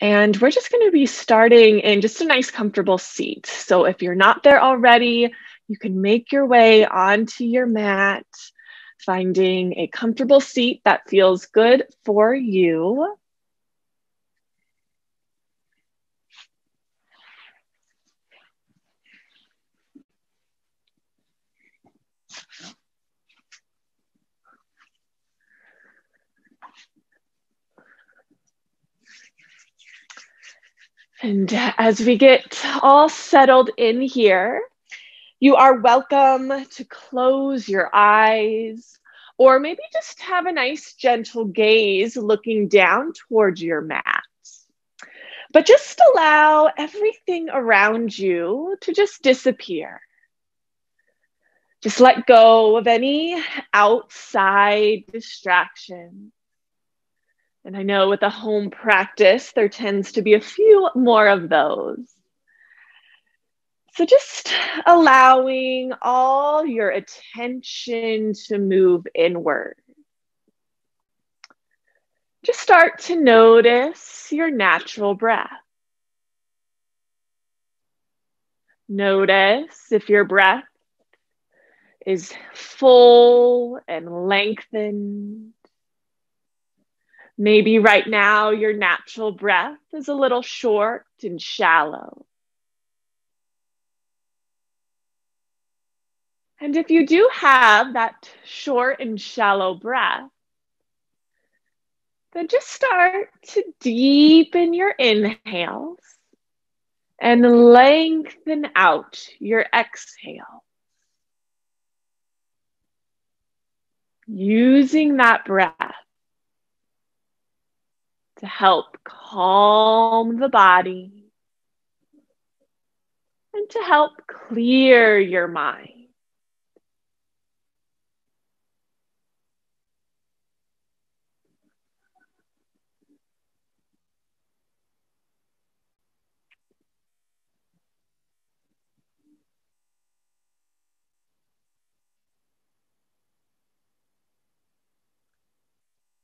And we're just going to be starting in just a nice, comfortable seat. So if you're not there already, you can make your way onto your mat, finding a comfortable seat that feels good for you. And as we get all settled in here, you are welcome to close your eyes or maybe just have a nice gentle gaze looking down towards your mat. But just allow everything around you to just disappear. Just let go of any outside distractions. And I know with a home practice, there tends to be a few more of those. So just allowing all your attention to move inward. Just start to notice your natural breath. Notice if your breath is full and lengthened Maybe right now your natural breath is a little short and shallow. And if you do have that short and shallow breath, then just start to deepen your inhales and lengthen out your exhale. Using that breath to help calm the body and to help clear your mind.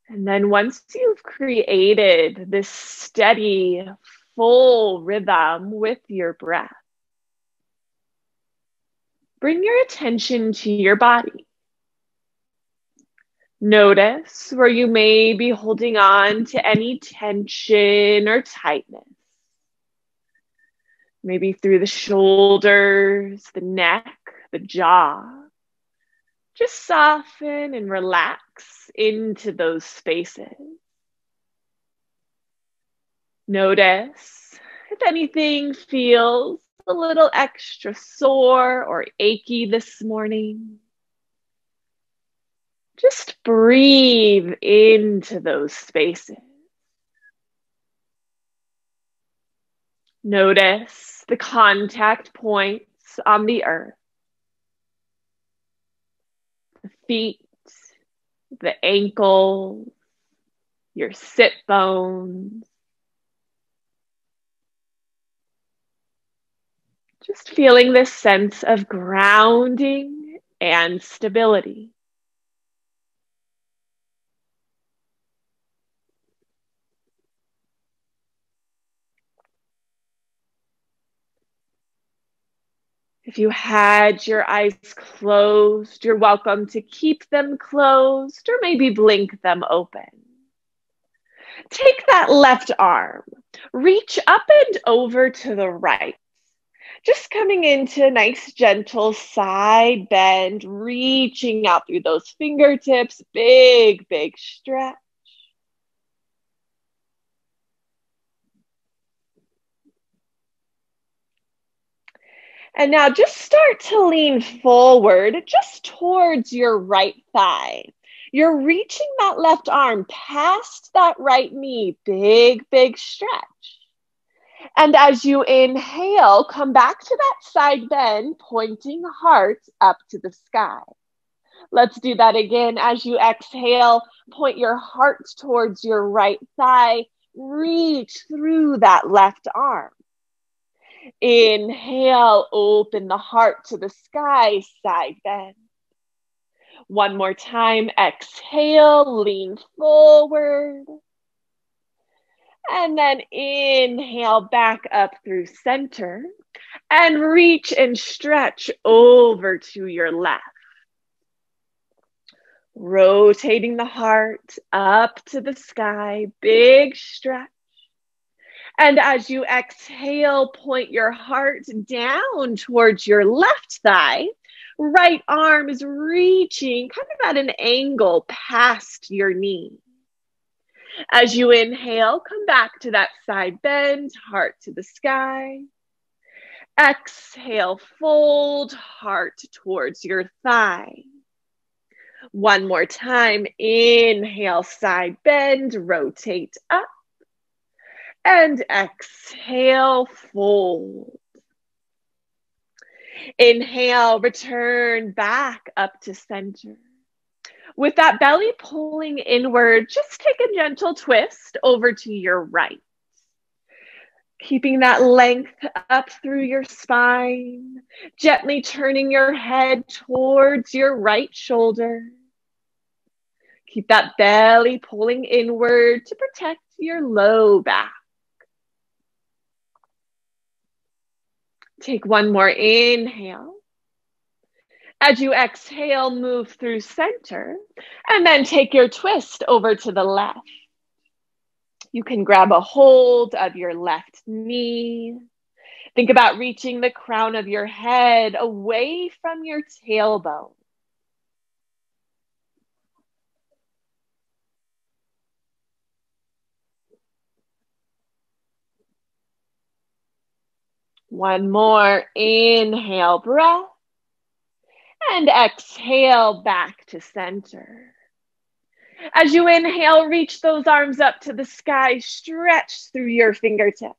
And then once you've created this steady, full rhythm with your breath, bring your attention to your body. Notice where you may be holding on to any tension or tightness. Maybe through the shoulders, the neck, the jaw just soften and relax into those spaces. Notice if anything feels a little extra sore or achy this morning. Just breathe into those spaces. Notice the contact points on the earth the feet, the ankles, your sit bones. Just feeling this sense of grounding and stability. If you had your eyes closed, you're welcome to keep them closed or maybe blink them open. Take that left arm, reach up and over to the right. Just coming into a nice gentle side bend, reaching out through those fingertips, big, big stretch. And now just start to lean forward just towards your right thigh. You're reaching that left arm past that right knee, big, big stretch. And as you inhale, come back to that side bend, pointing heart up to the sky. Let's do that again. As you exhale, point your heart towards your right thigh, reach through that left arm. Inhale, open the heart to the sky, side bend. One more time, exhale, lean forward. And then inhale back up through center and reach and stretch over to your left. Rotating the heart up to the sky, big stretch. And as you exhale, point your heart down towards your left thigh. Right arm is reaching kind of at an angle past your knee. As you inhale, come back to that side bend, heart to the sky. Exhale, fold heart towards your thigh. One more time. Inhale, side bend, rotate up and exhale, fold. Inhale, return back up to center. With that belly pulling inward, just take a gentle twist over to your right. Keeping that length up through your spine, gently turning your head towards your right shoulder. Keep that belly pulling inward to protect your low back. Take one more inhale. As you exhale, move through center and then take your twist over to the left. You can grab a hold of your left knee. Think about reaching the crown of your head away from your tailbone. One more inhale breath and exhale back to center. As you inhale, reach those arms up to the sky, stretch through your fingertips.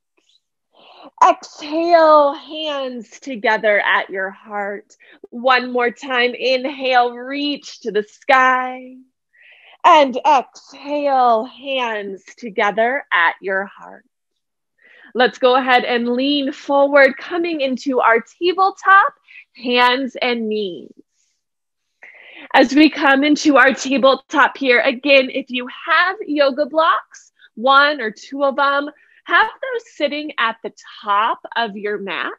Exhale, hands together at your heart. One more time. Inhale, reach to the sky. And exhale, hands together at your heart. Let's go ahead and lean forward, coming into our tabletop, hands and knees. As we come into our tabletop here, again, if you have yoga blocks, one or two of them, have those sitting at the top of your mat.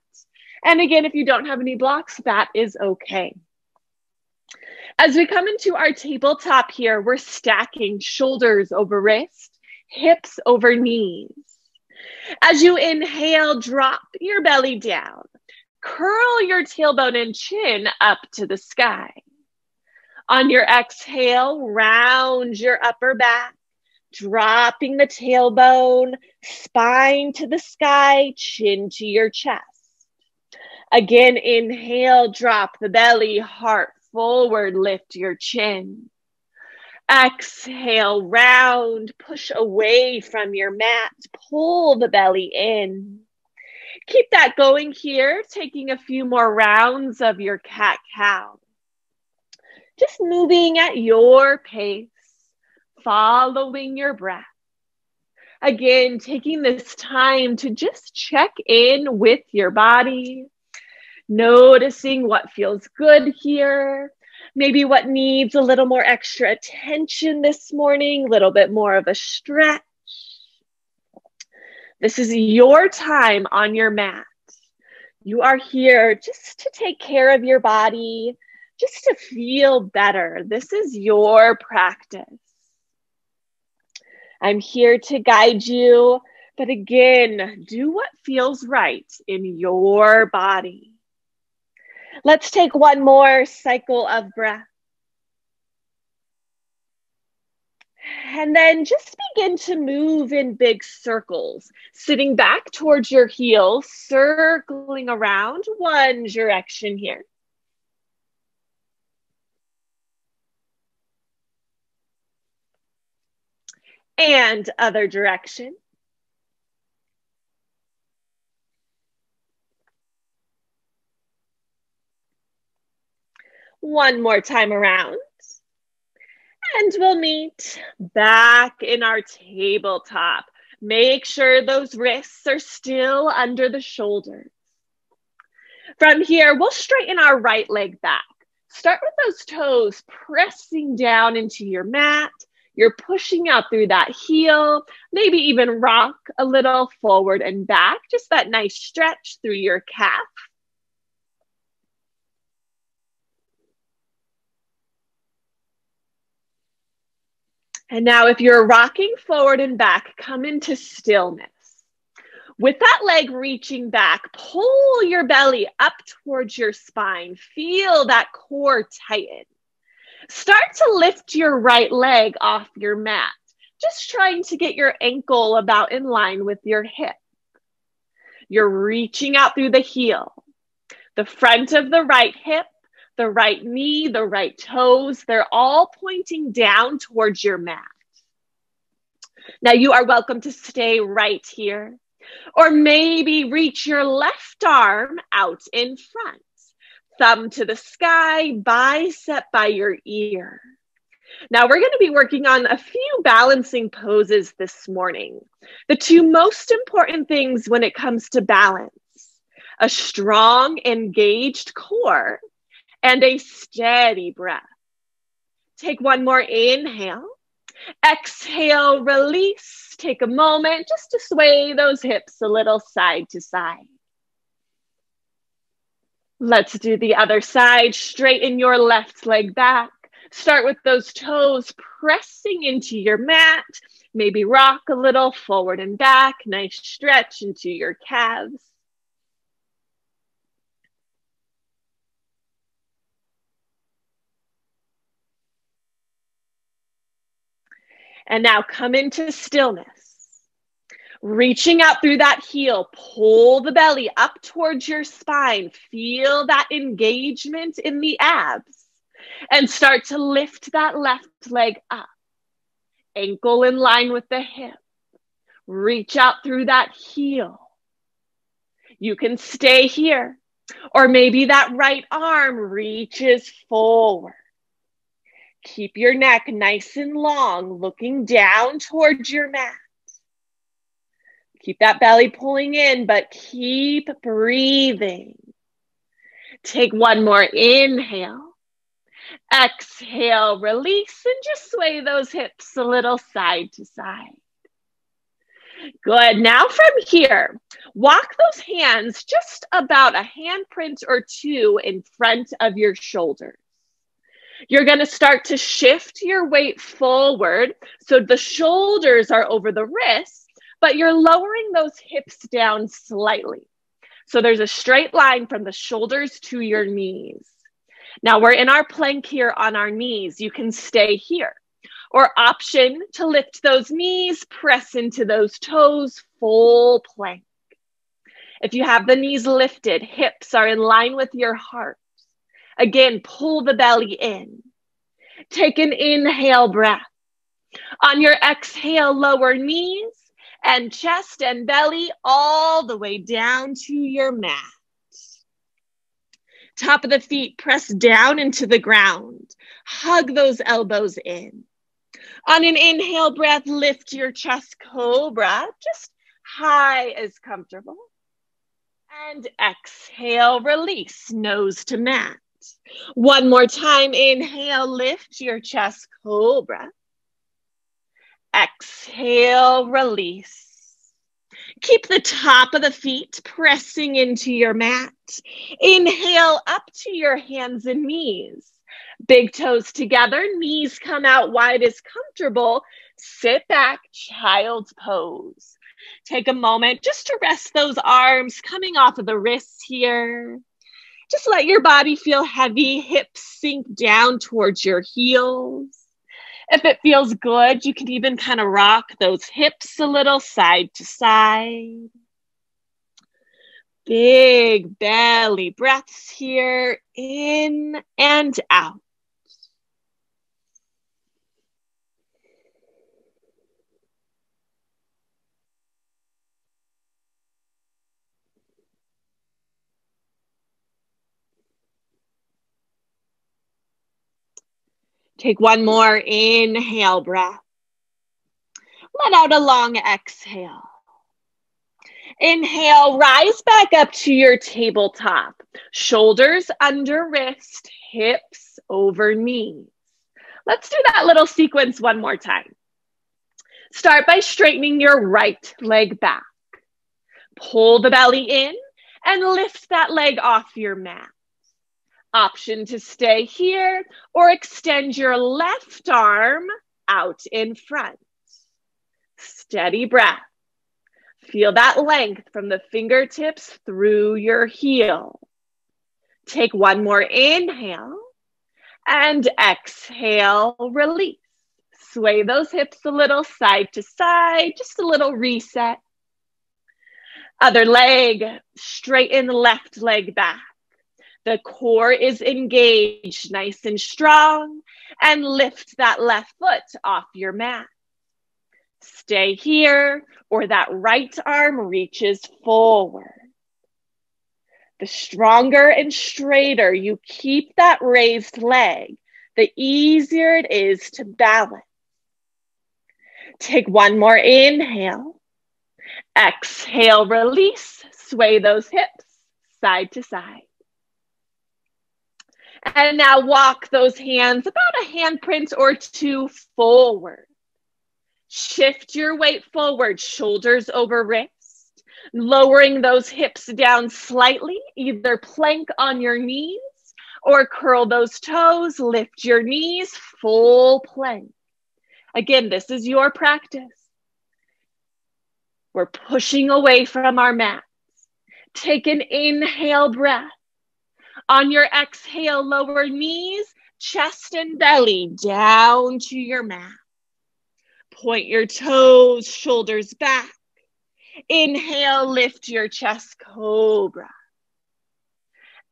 And again, if you don't have any blocks, that is okay. As we come into our tabletop here, we're stacking shoulders over wrist, hips over knees. As you inhale, drop your belly down. Curl your tailbone and chin up to the sky. On your exhale, round your upper back, dropping the tailbone, spine to the sky, chin to your chest. Again, inhale, drop the belly, heart forward, lift your chin. Exhale, round, push away from your mat, pull the belly in. Keep that going here, taking a few more rounds of your cat cow. Just moving at your pace, following your breath. Again, taking this time to just check in with your body, noticing what feels good here, maybe what needs a little more extra attention this morning, a little bit more of a stretch. This is your time on your mat. You are here just to take care of your body, just to feel better. This is your practice. I'm here to guide you, but again, do what feels right in your body. Let's take one more cycle of breath. And then just begin to move in big circles, sitting back towards your heels, circling around one direction here. And other direction. One more time around. And we'll meet back in our tabletop. Make sure those wrists are still under the shoulders. From here, we'll straighten our right leg back. Start with those toes pressing down into your mat. You're pushing out through that heel, maybe even rock a little forward and back, just that nice stretch through your calf. And now, if you're rocking forward and back, come into stillness. With that leg reaching back, pull your belly up towards your spine. Feel that core tighten. Start to lift your right leg off your mat, just trying to get your ankle about in line with your hip. You're reaching out through the heel, the front of the right hip, the right knee, the right toes, they're all pointing down towards your mat. Now you are welcome to stay right here, or maybe reach your left arm out in front thumb to the sky, bicep by your ear. Now, we're going to be working on a few balancing poses this morning. The two most important things when it comes to balance a strong, engaged core and a steady breath. Take one more inhale. Exhale, release. Take a moment just to sway those hips a little side to side. Let's do the other side. Straighten your left leg back. Start with those toes pressing into your mat. Maybe rock a little forward and back. Nice stretch into your calves. And now come into stillness. Reaching out through that heel, pull the belly up towards your spine. Feel that engagement in the abs and start to lift that left leg up. Ankle in line with the hip. Reach out through that heel. You can stay here, or maybe that right arm reaches forward. Keep your neck nice and long, looking down towards your mat. Keep that belly pulling in, but keep breathing. Take one more inhale. Exhale, release, and just sway those hips a little side to side. Good. Now from here, walk those hands just about a handprint or two in front of your shoulders. You're going to start to shift your weight forward so the shoulders are over the wrists but you're lowering those hips down slightly. So there's a straight line from the shoulders to your knees. Now we're in our plank here on our knees. You can stay here. Or option to lift those knees, press into those toes, full plank. If you have the knees lifted, hips are in line with your heart. Again, pull the belly in. Take an inhale breath. On your exhale, lower knees and chest and belly all the way down to your mat. Top of the feet press down into the ground. Hug those elbows in. On an inhale breath, lift your chest cobra, just high as comfortable. And exhale, release, nose to mat. One more time, inhale, lift your chest cobra. Exhale, release. Keep the top of the feet pressing into your mat. Inhale up to your hands and knees. Big toes together, knees come out wide as comfortable. Sit back, child's pose. Take a moment just to rest those arms coming off of the wrists here. Just let your body feel heavy, hips sink down towards your heels. If it feels good, you can even kind of rock those hips a little side to side. Big belly breaths here, in and out. Take one more inhale breath. Let out a long exhale. Inhale, rise back up to your tabletop. Shoulders under wrist, hips over knees. Let's do that little sequence one more time. Start by straightening your right leg back. Pull the belly in and lift that leg off your mat. Option to stay here or extend your left arm out in front. Steady breath. Feel that length from the fingertips through your heel. Take one more inhale and exhale, release. Sway those hips a little side to side, just a little reset. Other leg, straighten the left leg back. The core is engaged, nice and strong, and lift that left foot off your mat. Stay here, or that right arm reaches forward. The stronger and straighter you keep that raised leg, the easier it is to balance. Take one more inhale. Exhale, release, sway those hips side to side. And now walk those hands about a handprint or two forward. Shift your weight forward, shoulders over wrist, lowering those hips down slightly, either plank on your knees or curl those toes, lift your knees, full plank. Again, this is your practice. We're pushing away from our mats. Take an inhale breath. On your exhale, lower knees, chest and belly down to your mat. Point your toes, shoulders back. Inhale, lift your chest, cobra.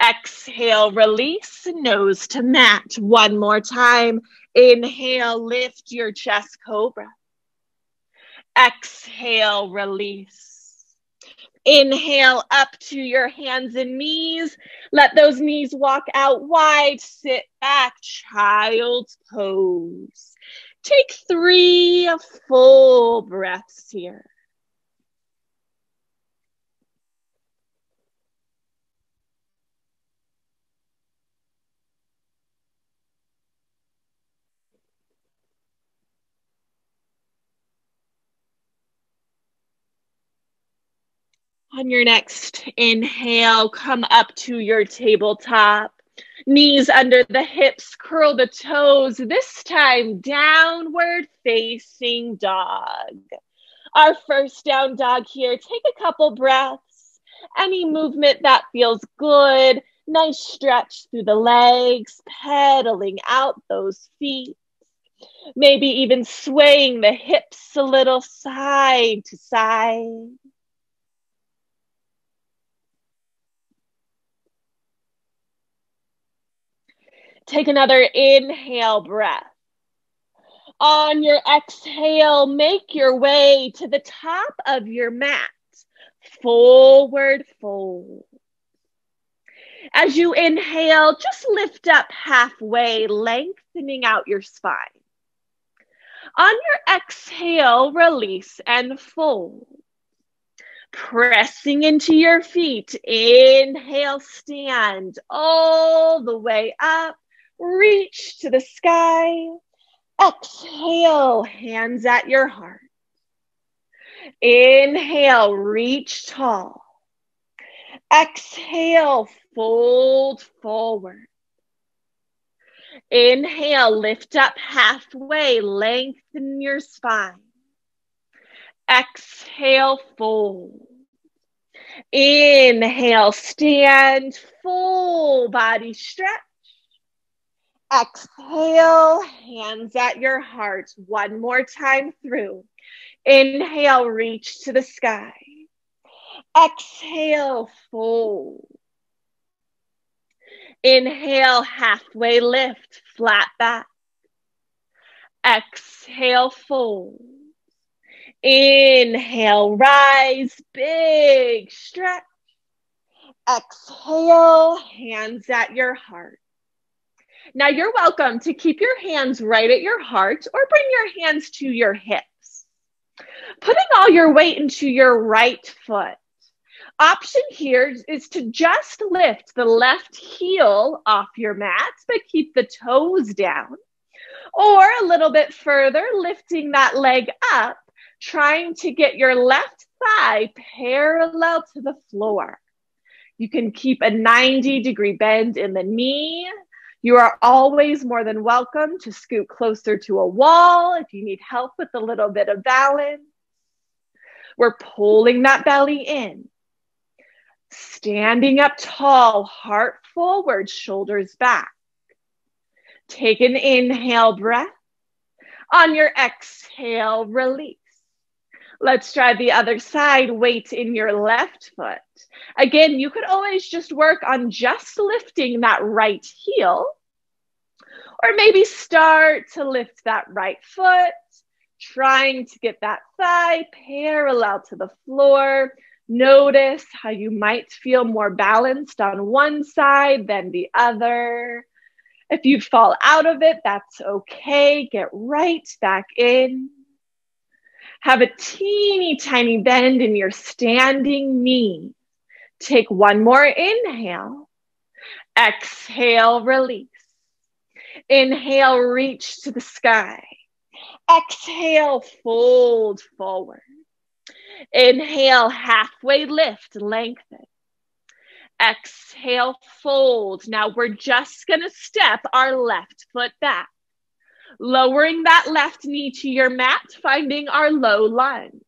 Exhale, release, nose to mat. One more time. Inhale, lift your chest, cobra. Exhale, release. Inhale up to your hands and knees. Let those knees walk out wide. Sit back, child's pose. Take three full breaths here. On your next inhale, come up to your tabletop. Knees under the hips, curl the toes, this time downward facing dog. Our first down dog here. Take a couple breaths. Any movement that feels good. Nice stretch through the legs, pedaling out those feet. Maybe even swaying the hips a little side to side. Take another inhale breath. On your exhale, make your way to the top of your mat. Forward fold. As you inhale, just lift up halfway, lengthening out your spine. On your exhale, release and fold. Pressing into your feet. Inhale, stand all the way up reach to the sky. Exhale, hands at your heart. Inhale, reach tall. Exhale, fold forward. Inhale, lift up halfway, lengthen your spine. Exhale, fold. Inhale, stand, full body stretch. Exhale, hands at your heart. One more time through. Inhale, reach to the sky. Exhale, fold. Inhale, halfway lift, flat back. Exhale, fold. Inhale, rise, big stretch. Exhale, hands at your heart. Now you're welcome to keep your hands right at your heart or bring your hands to your hips. Putting all your weight into your right foot. Option here is to just lift the left heel off your mat, but keep the toes down. Or a little bit further, lifting that leg up, trying to get your left thigh parallel to the floor. You can keep a 90 degree bend in the knee. You are always more than welcome to scoot closer to a wall if you need help with a little bit of balance. We're pulling that belly in. Standing up tall, heart forward, shoulders back. Take an inhale breath. On your exhale, release. Let's try the other side. Weight in your left foot. Again, you could always just work on just lifting that right heel. Or maybe start to lift that right foot, trying to get that thigh parallel to the floor. Notice how you might feel more balanced on one side than the other. If you fall out of it, that's okay. Get right back in. Have a teeny tiny bend in your standing knee. Take one more inhale. Exhale, release. Inhale, reach to the sky. Exhale, fold forward. Inhale, halfway lift, lengthen. Exhale, fold. Now we're just going to step our left foot back. Lowering that left knee to your mat, finding our low lunge.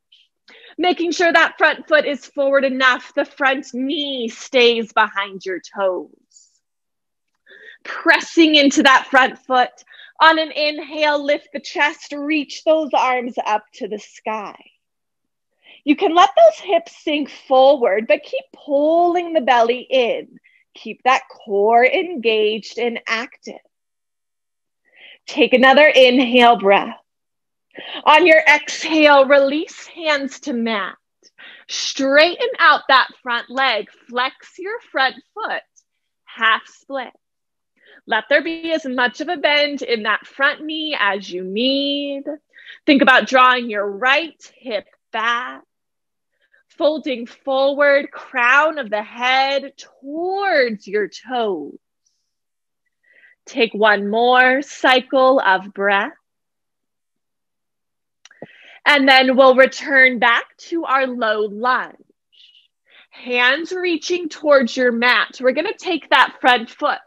Making sure that front foot is forward enough, the front knee stays behind your toes. Pressing into that front foot. On an inhale, lift the chest, reach those arms up to the sky. You can let those hips sink forward, but keep pulling the belly in. Keep that core engaged and active. Take another inhale breath. On your exhale, release hands to mat. Straighten out that front leg. Flex your front foot. Half split. Let there be as much of a bend in that front knee as you need. Think about drawing your right hip back folding forward, crown of the head towards your toes. Take one more cycle of breath. And then we'll return back to our low lunge. Hands reaching towards your mat. We're going to take that front foot,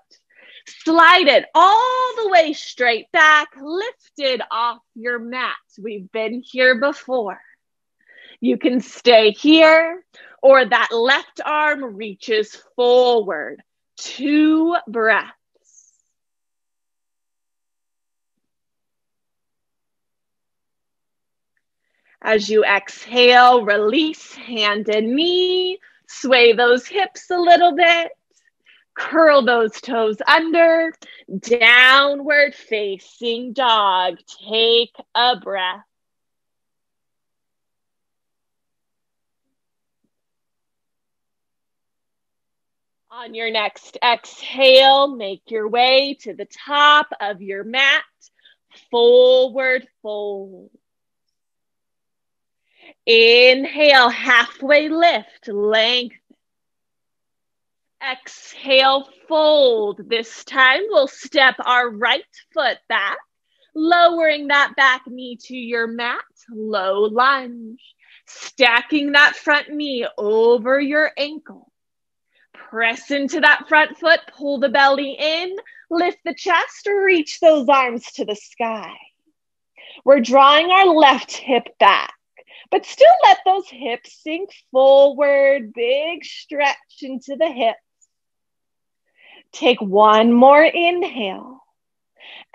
slide it all the way straight back, lift it off your mat. We've been here before. You can stay here, or that left arm reaches forward. Two breaths. As you exhale, release hand and knee. Sway those hips a little bit. Curl those toes under. Downward facing dog. Take a breath. On your next exhale, make your way to the top of your mat. Forward fold. Inhale, halfway lift, length. Exhale, fold. This time we'll step our right foot back, lowering that back knee to your mat, low lunge. Stacking that front knee over your ankle. Press into that front foot, pull the belly in, lift the chest, reach those arms to the sky. We're drawing our left hip back, but still let those hips sink forward, big stretch into the hips. Take one more inhale.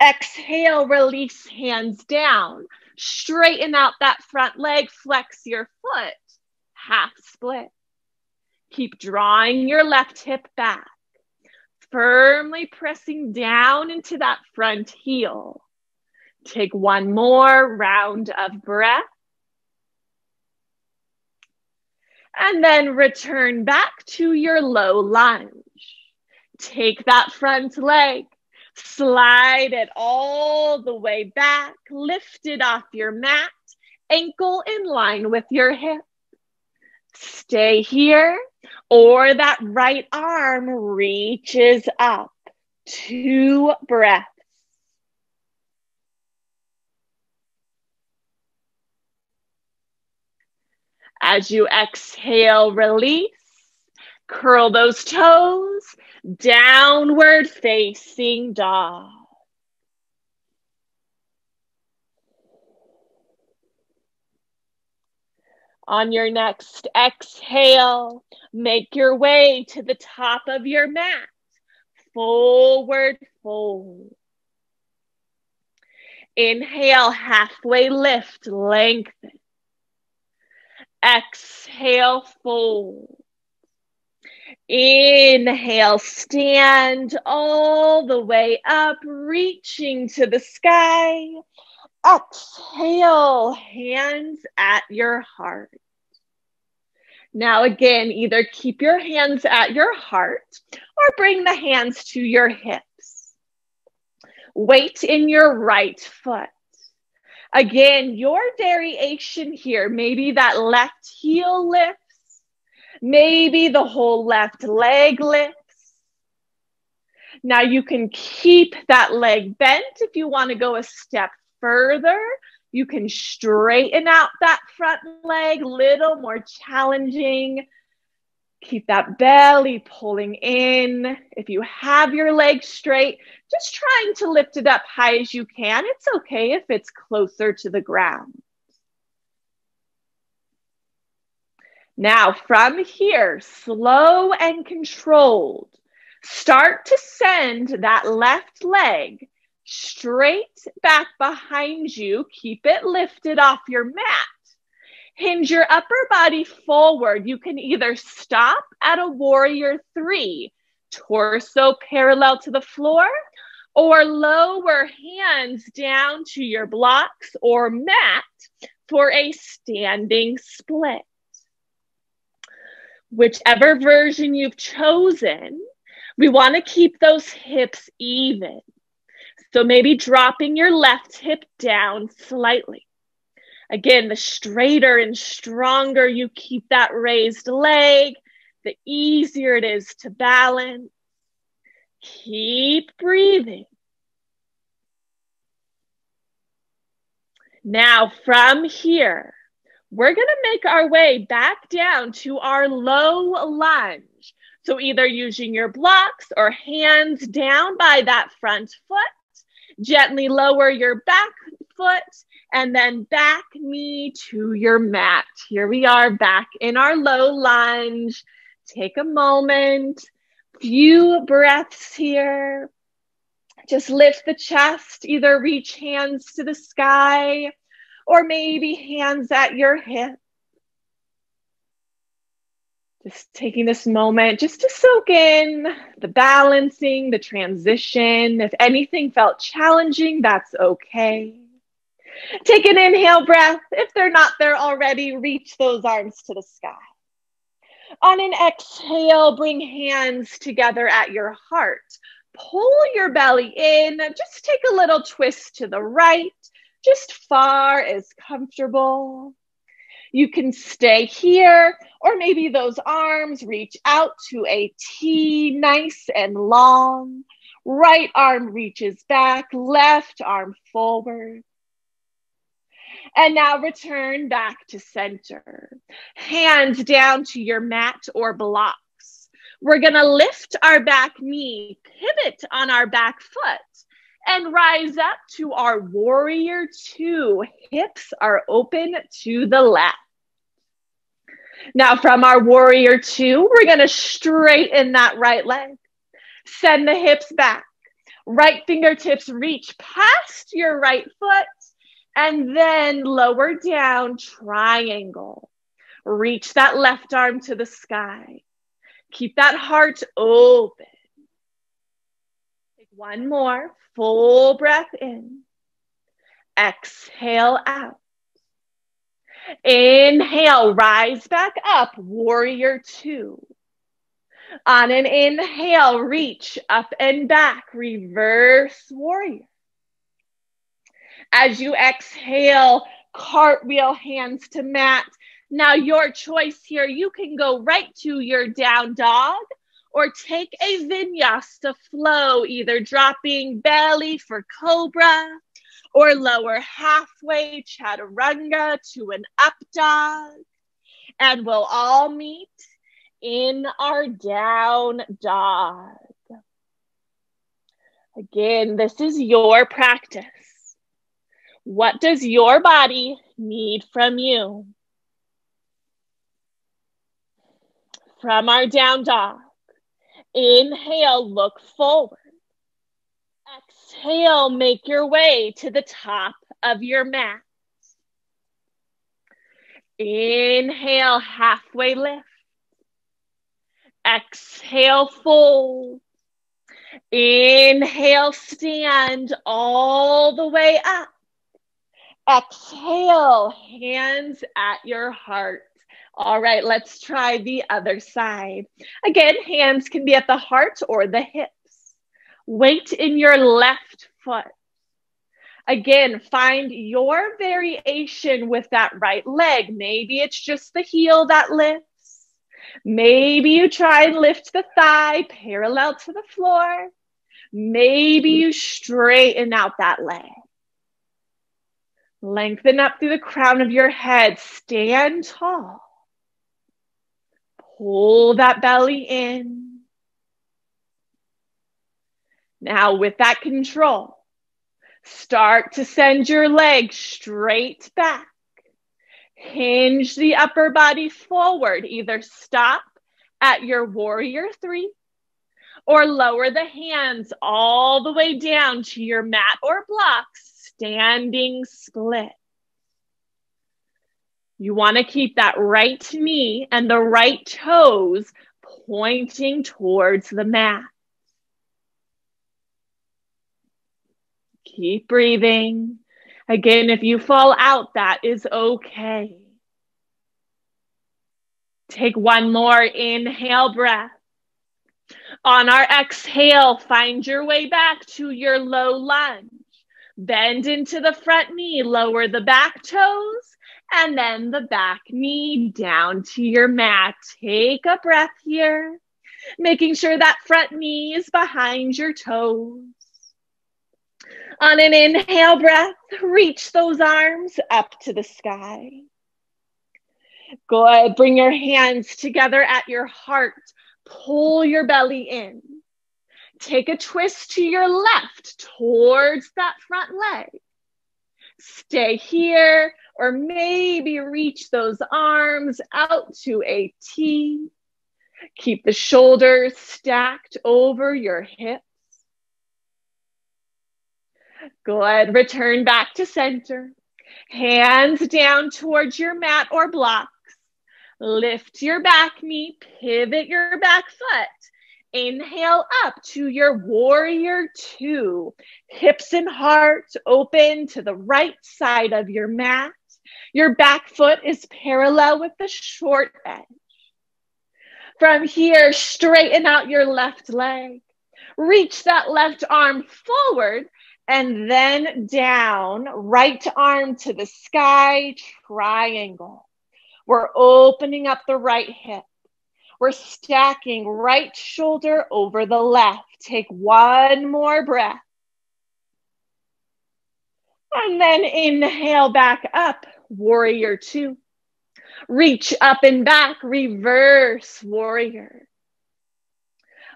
Exhale, release hands down. Straighten out that front leg, flex your foot, half split. Keep drawing your left hip back, firmly pressing down into that front heel. Take one more round of breath. And then return back to your low lunge. Take that front leg, slide it all the way back, lift it off your mat, ankle in line with your hip. Stay here, or that right arm reaches up. Two breaths. As you exhale, release. Curl those toes, downward facing dog. On your next exhale, make your way to the top of your mat. Forward fold. Inhale, halfway lift, lengthen. Exhale, fold. Inhale, stand all the way up, reaching to the sky. Exhale, hands at your heart. Now, again, either keep your hands at your heart or bring the hands to your hips. Weight in your right foot. Again, your variation here, maybe that left heel lifts, maybe the whole left leg lifts. Now you can keep that leg bent if you want to go a step further. You can straighten out that front leg, little more challenging. Keep that belly pulling in. If you have your leg straight, just trying to lift it up high as you can. It's okay if it's closer to the ground. Now, from here, slow and controlled, start to send that left leg straight back behind you. Keep it lifted off your mat. Hinge your upper body forward. You can either stop at a warrior three, torso parallel to the floor, or lower hands down to your blocks or mat for a standing split. Whichever version you've chosen, we want to keep those hips even. So maybe dropping your left hip down slightly. Again, the straighter and stronger you keep that raised leg, the easier it is to balance. Keep breathing. Now, from here, we're going to make our way back down to our low lunge. So, either using your blocks or hands down by that front foot Gently lower your back foot and then back knee to your mat. Here we are back in our low lunge. Take a moment, few breaths here. Just lift the chest, either reach hands to the sky or maybe hands at your hip. Just taking this moment just to soak in the balancing, the transition. If anything felt challenging, that's okay. Take an inhale breath. If they're not there already, reach those arms to the sky. On an exhale, bring hands together at your heart. Pull your belly in. Just take a little twist to the right, just far as comfortable. You can stay here, or maybe those arms reach out to a T, nice and long. Right arm reaches back, left arm forward. And now return back to center. Hands down to your mat or blocks. We're gonna lift our back knee, pivot on our back foot, and rise up to our warrior two. Hips are open to the left. Now, from our warrior two, we're going to straighten that right leg. Send the hips back. Right fingertips reach past your right foot and then lower down, triangle. Reach that left arm to the sky. Keep that heart open. One more full breath in. Exhale out. Inhale, rise back up, warrior two. On an inhale, reach up and back, reverse warrior. As you exhale, cartwheel hands to mat. Now, your choice here, you can go right to your down dog or take a vinyasa flow, either dropping belly for cobra or lower halfway chaturanga to an up dog. And we'll all meet in our down dog. Again, this is your practice. What does your body need from you? From our down dog, inhale, look forward. Exhale, make your way to the top of your mat. Inhale, halfway lift. Exhale, fold. Inhale, stand all the way up. Exhale, hands at your heart. All right, let's try the other side. Again, hands can be at the heart or the hips. Weight in your left foot. Again, find your variation with that right leg. Maybe it's just the heel that lifts. Maybe you try and lift the thigh parallel to the floor. Maybe you straighten out that leg. Lengthen up through the crown of your head. Stand tall. Pull that belly in. Now, with that control, start to send your legs straight back. Hinge the upper body forward. Either stop at your warrior three or lower the hands all the way down to your mat or blocks, standing split. You want to keep that right knee and the right toes pointing towards the mat. Keep breathing. Again, if you fall out, that is okay. Take one more inhale breath. On our exhale, find your way back to your low lunge. Bend into the front knee, lower the back toes, and then the back knee down to your mat. Take a breath here, making sure that front knee is behind your toes. On an inhale breath, reach those arms up to the sky. Good. Bring your hands together at your heart. Pull your belly in. Take a twist to your left towards that front leg. Stay here, or maybe reach those arms out to a T. Keep the shoulders stacked over your hips. Good. Return back to center. Hands down towards your mat or blocks. Lift your back knee, pivot your back foot. Inhale up to your warrior two. Hips and heart open to the right side of your mat. Your back foot is parallel with the short edge. From here, straighten out your left leg. Reach that left arm forward and then down, right arm to the sky, triangle. We're opening up the right hip. We're stacking right shoulder over the left. Take one more breath. And then inhale back up, warrior two. Reach up and back, reverse warrior.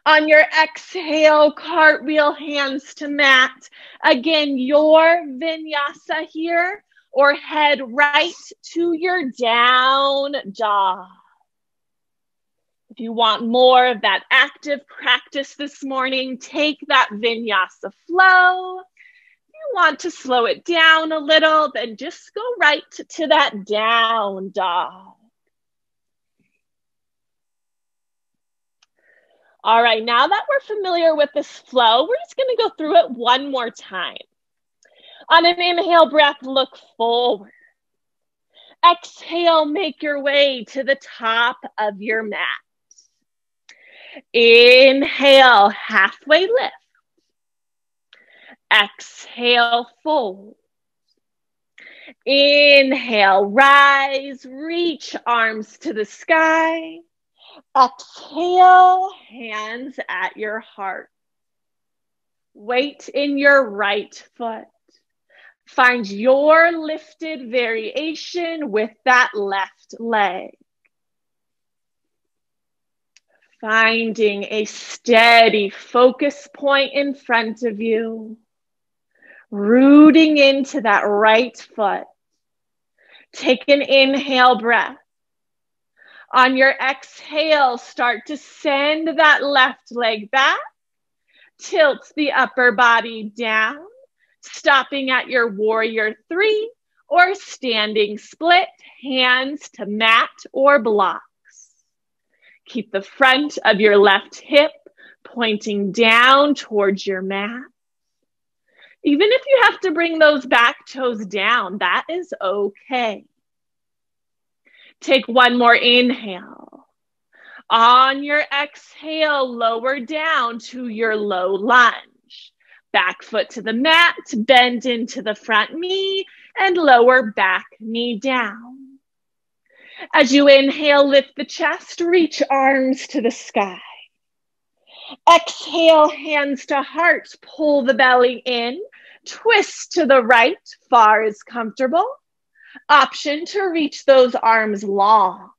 On your exhale, cartwheel hands to mat. Again, your vinyasa here or head right to your down dog. If you want more of that active practice this morning, take that vinyasa flow. If you want to slow it down a little, then just go right to that down dog. All right, now that we're familiar with this flow, we're just going to go through it one more time. On an inhale breath, look forward. Exhale, make your way to the top of your mat. Inhale, halfway lift. Exhale, fold. Inhale, rise, reach arms to the sky. Exhale, hands at your heart. Weight in your right foot. Find your lifted variation with that left leg. Finding a steady focus point in front of you. Rooting into that right foot. Take an inhale breath. On your exhale, start to send that left leg back. Tilt the upper body down, stopping at your warrior three or standing split, hands to mat or blocks. Keep the front of your left hip pointing down towards your mat. Even if you have to bring those back toes down, that is okay. Take one more inhale. On your exhale, lower down to your low lunge. Back foot to the mat, bend into the front knee, and lower back knee down. As you inhale, lift the chest, reach arms to the sky. Exhale, hands to heart, pull the belly in, twist to the right, far as comfortable. Option to reach those arms long.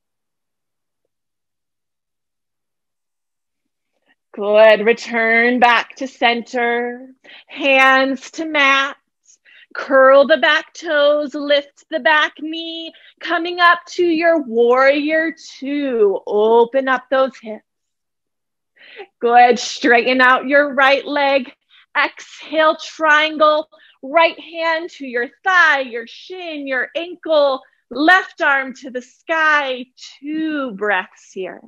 Good. Return back to center. Hands to mat. Curl the back toes, lift the back knee, coming up to your warrior two. Open up those hips. Good. Straighten out your right leg. Exhale, triangle. Right hand to your thigh, your shin, your ankle. Left arm to the sky. Two breaths here.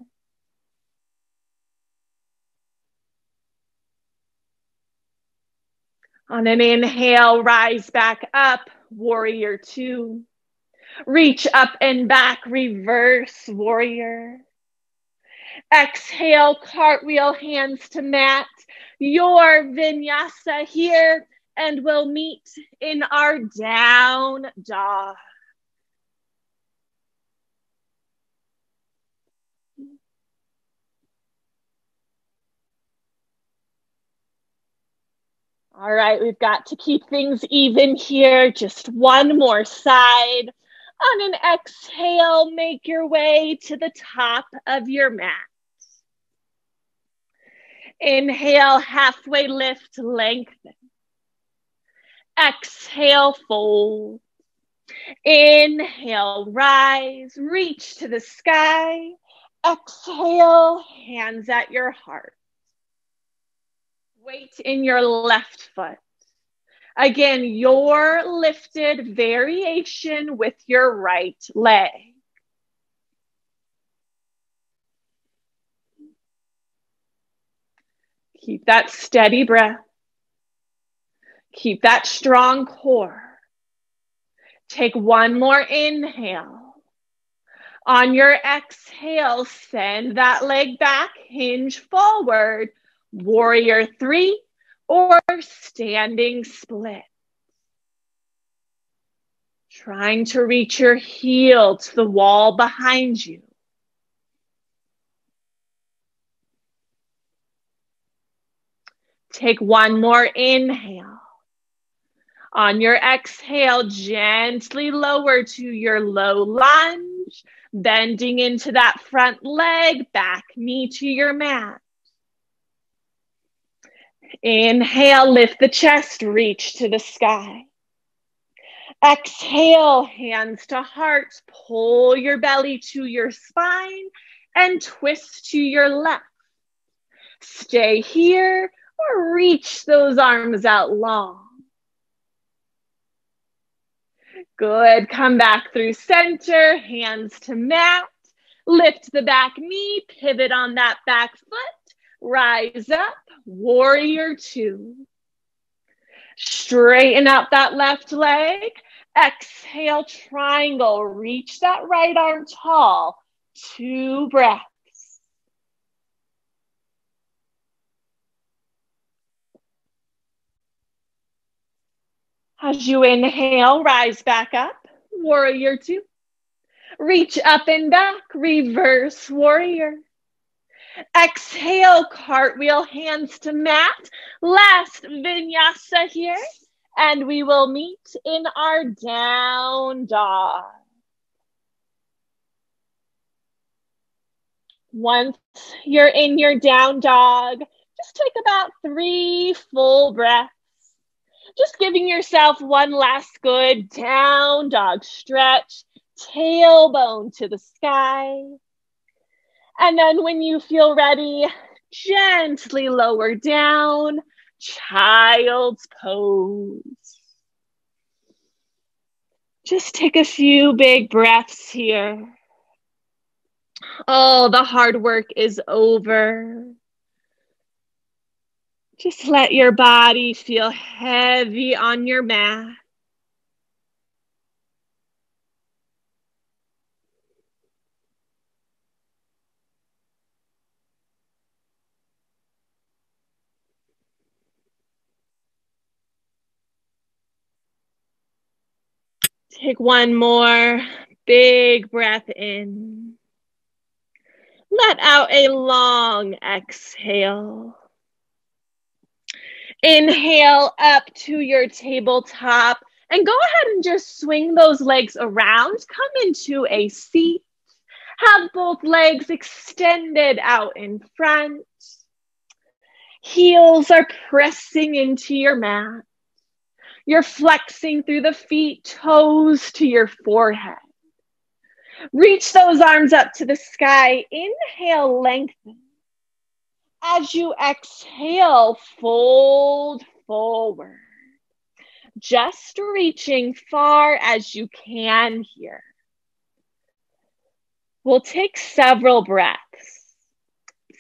On an inhale, rise back up, warrior two. Reach up and back, reverse warrior. Exhale, cartwheel, hands to mat. Your vinyasa here, and we'll meet in our down dog. All right, we've got to keep things even here. Just one more side. On an exhale, make your way to the top of your mat. Inhale, halfway lift, lengthen. Exhale, fold. Inhale, rise, reach to the sky. Exhale, hands at your heart. Weight in your left foot. Again, your lifted variation with your right leg. Keep that steady breath. Keep that strong core. Take one more inhale. On your exhale, send that leg back, hinge forward warrior three, or standing split. Trying to reach your heel to the wall behind you. Take one more inhale. On your exhale, gently lower to your low lunge, bending into that front leg, back knee to your mat. Inhale, lift the chest, reach to the sky. Exhale, hands to heart, pull your belly to your spine and twist to your left. Stay here or reach those arms out long. Good. Come back through center, hands to mat. Lift the back knee, pivot on that back foot, rise up, warrior two. Straighten out that left leg. Exhale, triangle. Reach that right arm tall. Two breaths. As you inhale, rise back up. Warrior two. Reach up and back. Reverse warrior. Exhale, cartwheel, hands to mat. Last vinyasa here. And we will meet in our down dog. Once you're in your down dog, just take about three full breaths. Just giving yourself one last good down dog stretch, tailbone to the sky. And then when you feel ready, gently lower down, child's pose. Just take a few big breaths here. Oh, the hard work is over. Just let your body feel heavy on your mat. Take one more big breath in. Let out a long exhale. Inhale up to your tabletop and go ahead and just swing those legs around. Come into a seat. Have both legs extended out in front. Heels are pressing into your mat. You're flexing through the feet, toes to your forehead. Reach those arms up to the sky. Inhale, lengthen. As you exhale, fold forward. Just reaching far as you can here. We'll take several breaths.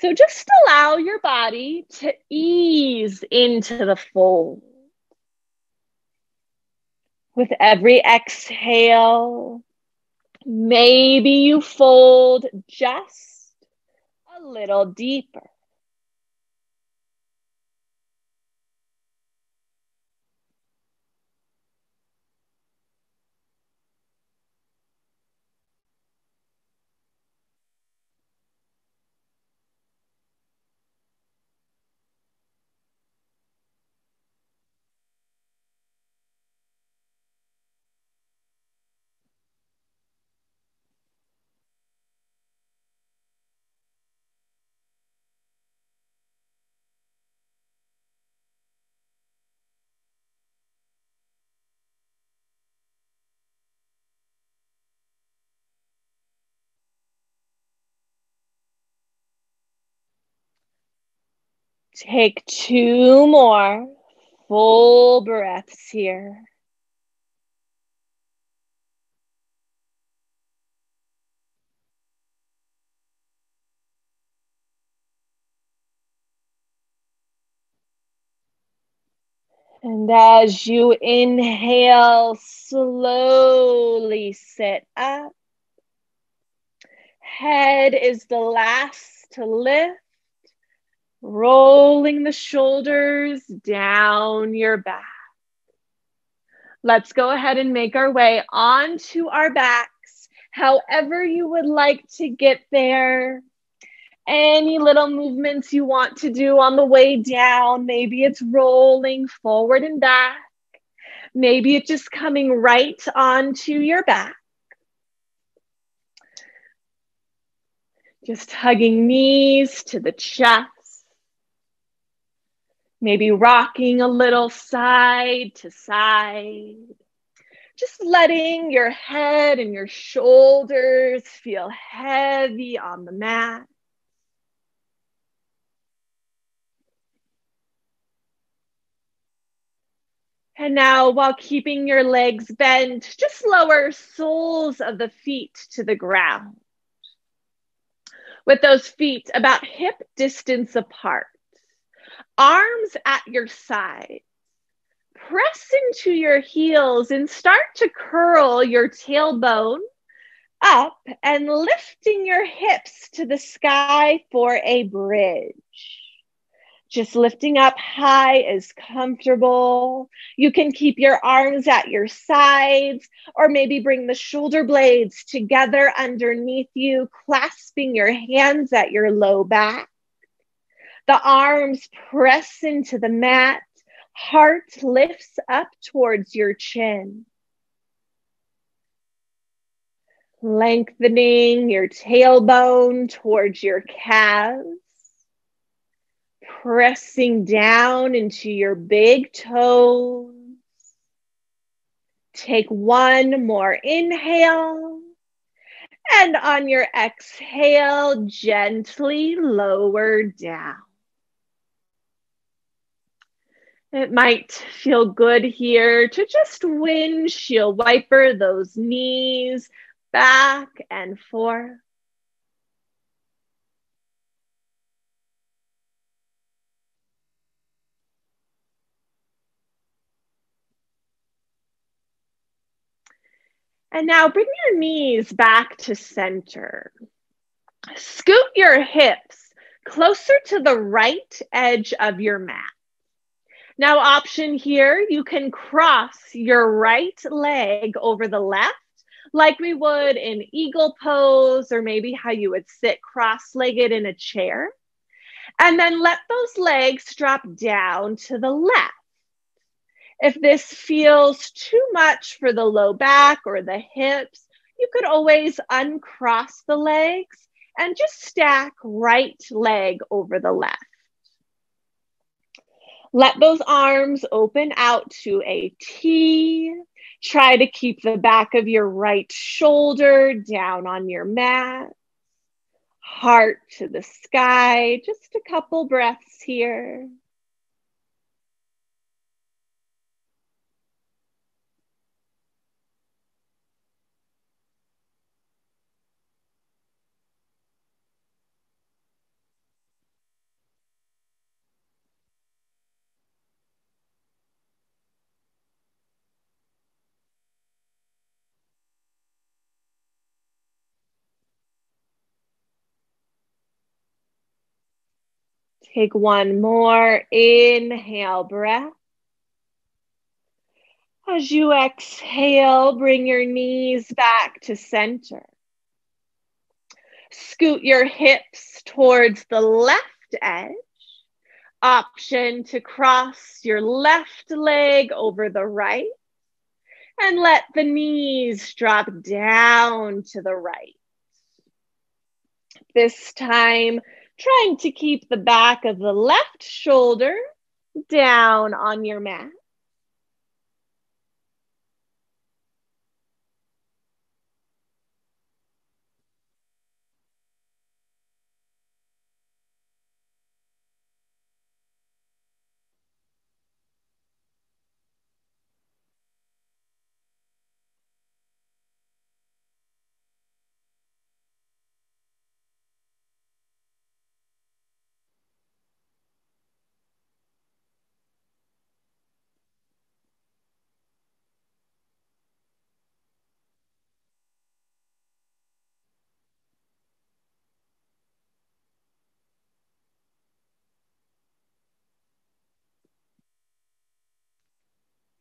So just allow your body to ease into the fold. With every exhale, maybe you fold just a little deeper. Take two more full breaths here. And as you inhale, slowly sit up. Head is the last to lift rolling the shoulders down your back. Let's go ahead and make our way onto our backs, however you would like to get there. Any little movements you want to do on the way down. Maybe it's rolling forward and back. Maybe it's just coming right onto your back. Just hugging knees to the chest maybe rocking a little side to side. Just letting your head and your shoulders feel heavy on the mat. And now, while keeping your legs bent, just lower soles of the feet to the ground. With those feet about hip distance apart arms at your side. Press into your heels and start to curl your tailbone up and lifting your hips to the sky for a bridge. Just lifting up high is comfortable. You can keep your arms at your sides or maybe bring the shoulder blades together underneath you, clasping your hands at your low back. The arms press into the mat. Heart lifts up towards your chin. Lengthening your tailbone towards your calves. Pressing down into your big toes. Take one more inhale. And on your exhale, gently lower down. It might feel good here to just windshield wiper those knees back and forth. And now bring your knees back to center. Scoot your hips closer to the right edge of your mat. Now, option here, you can cross your right leg over the left, like we would in eagle pose, or maybe how you would sit cross legged in a chair. And then let those legs drop down to the left. If this feels too much for the low back or the hips, you could always uncross the legs and just stack right leg over the left. Let those arms open out to a T. Try to keep the back of your right shoulder down on your mat. Heart to the sky. Just a couple breaths here. Take one more inhale breath. As you exhale, bring your knees back to center. Scoot your hips towards the left edge. Option to cross your left leg over the right. And let the knees drop down to the right. This time, trying to keep the back of the left shoulder down on your mat.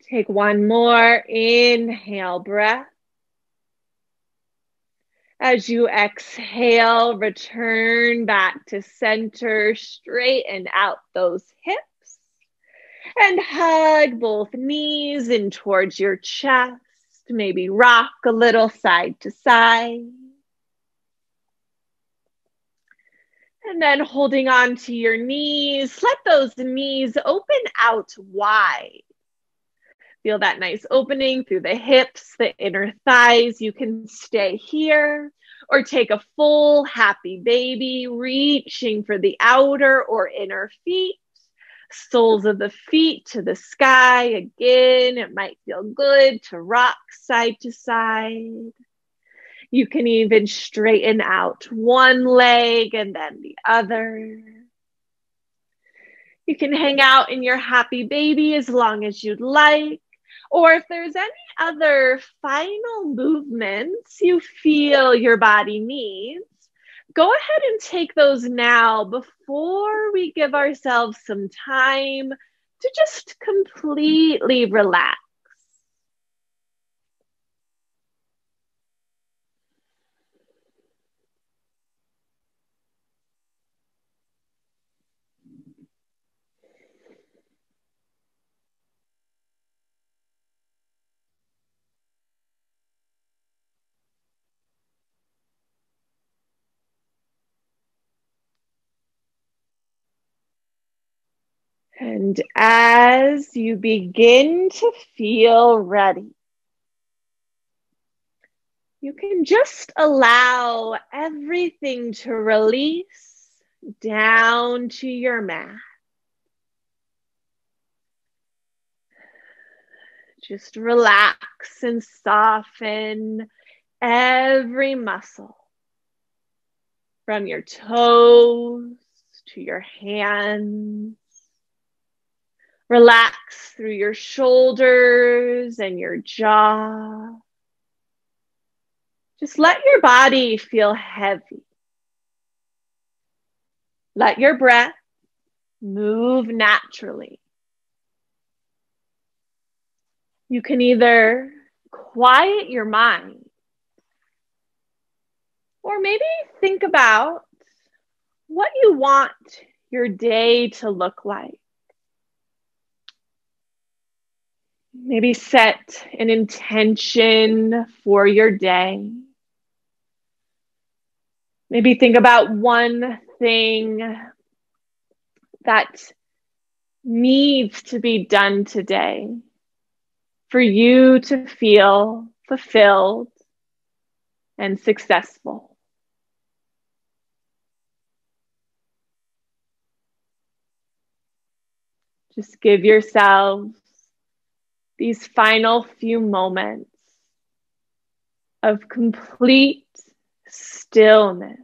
Take one more inhale breath. As you exhale, return back to center, straighten out those hips, and hug both knees in towards your chest. Maybe rock a little side to side. And then holding on to your knees, let those knees open out wide. Feel that nice opening through the hips, the inner thighs. You can stay here or take a full happy baby, reaching for the outer or inner feet, soles of the feet to the sky. Again, it might feel good to rock side to side. You can even straighten out one leg and then the other. You can hang out in your happy baby as long as you'd like. Or if there's any other final movements you feel your body needs, go ahead and take those now before we give ourselves some time to just completely relax. And as you begin to feel ready, you can just allow everything to release down to your mat. Just relax and soften every muscle from your toes to your hands. Relax through your shoulders and your jaw. Just let your body feel heavy. Let your breath move naturally. You can either quiet your mind or maybe think about what you want your day to look like. Maybe set an intention for your day. Maybe think about one thing that needs to be done today for you to feel fulfilled and successful. Just give yourselves these final few moments of complete stillness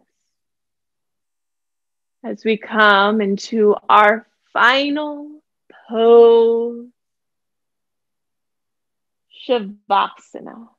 as we come into our final pose, Shavasana.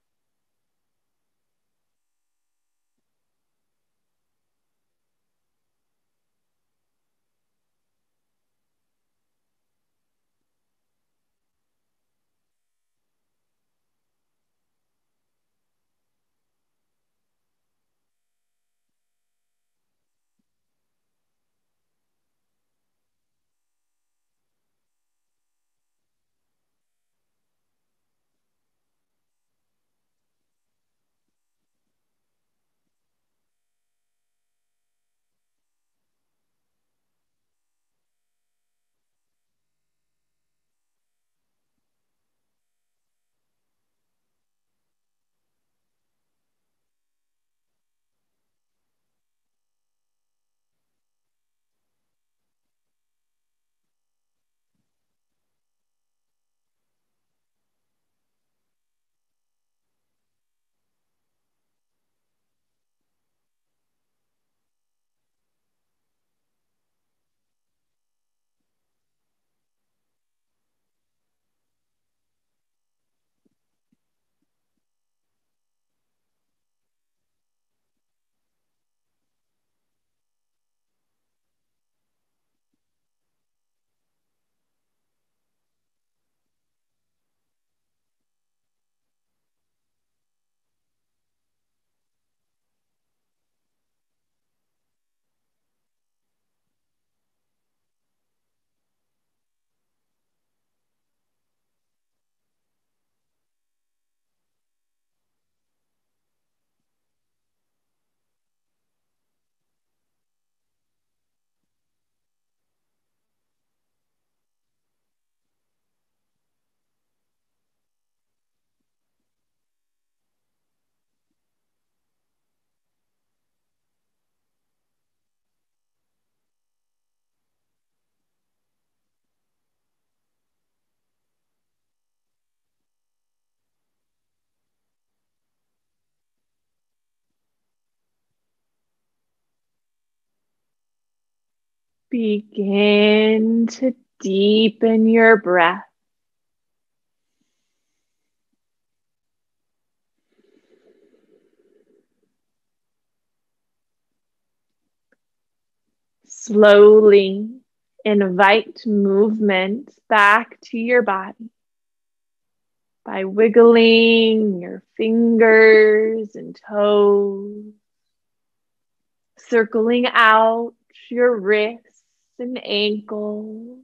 Begin to deepen your breath. Slowly invite movement back to your body by wiggling your fingers and toes, circling out your wrists and ankles.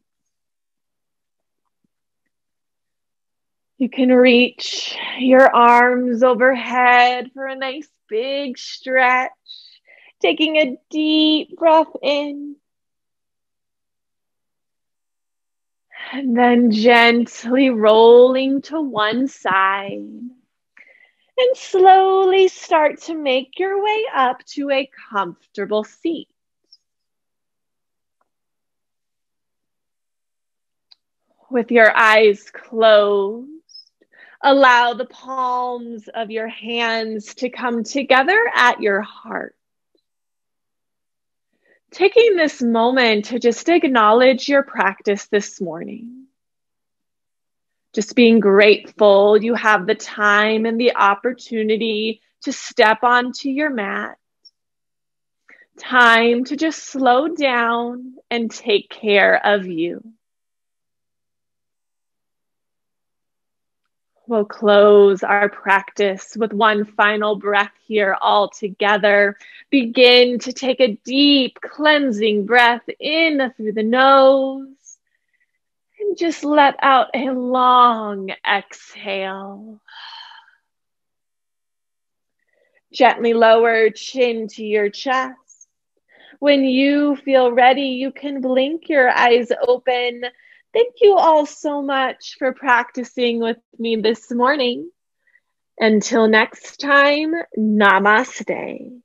You can reach your arms overhead for a nice big stretch, taking a deep breath in. And then gently rolling to one side. And slowly start to make your way up to a comfortable seat. With your eyes closed, allow the palms of your hands to come together at your heart taking this moment to just acknowledge your practice this morning. Just being grateful you have the time and the opportunity to step onto your mat. Time to just slow down and take care of you. We'll close our practice with one final breath here all together. Begin to take a deep cleansing breath in through the nose and just let out a long exhale. Gently lower chin to your chest. When you feel ready, you can blink your eyes open Thank you all so much for practicing with me this morning. Until next time, namaste.